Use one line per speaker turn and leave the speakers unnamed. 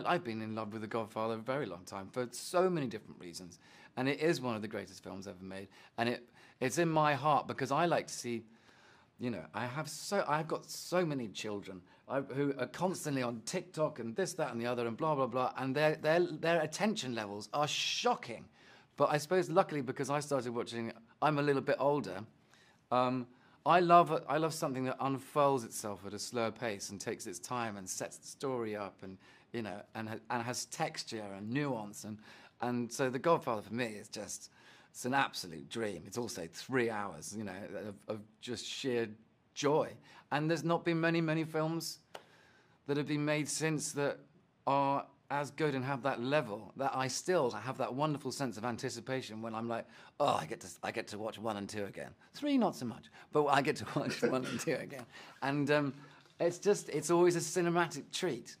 I, have been in love with The Godfather a very long time for so many different reasons, and it is one of the greatest films ever made, and it it's in my heart because I like to see. You know, I have so I've got so many children I, who are constantly on TikTok and this, that, and the other, and blah blah blah, and their their their attention levels are shocking. But I suppose luckily because I started watching, I'm a little bit older. Um, I love I love something that unfolds itself at a slower pace and takes its time and sets the story up and you know and and has texture and nuance and and so The Godfather for me is just it's an absolute dream. It's also three hours, you know, of, of just sheer joy. And there's not been many many films that have been made since that are as good and have that level that I still have that wonderful sense of anticipation when I'm like, oh, I get to I get to watch one and two again. Three, not so much, but I get to watch one and two again, and um, it's just it's always a cinematic treat.